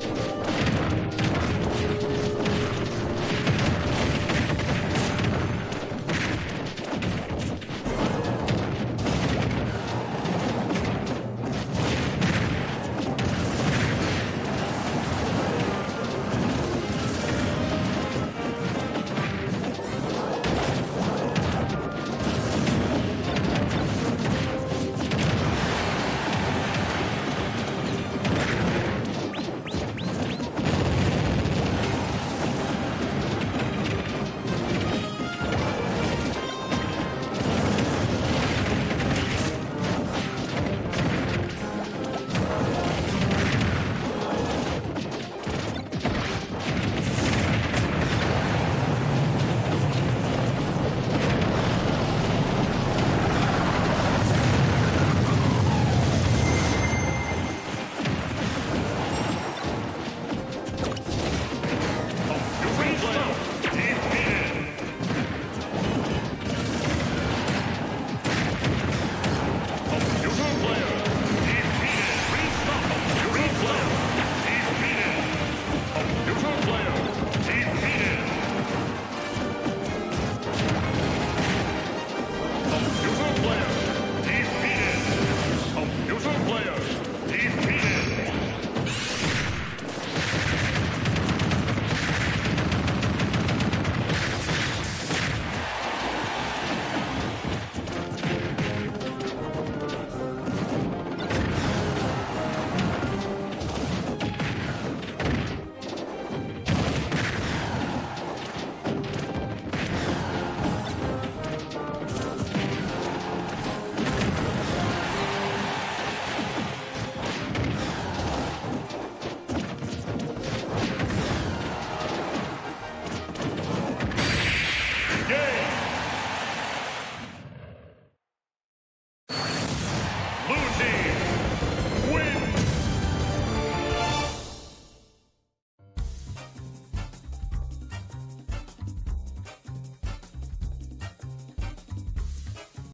you game. Blue team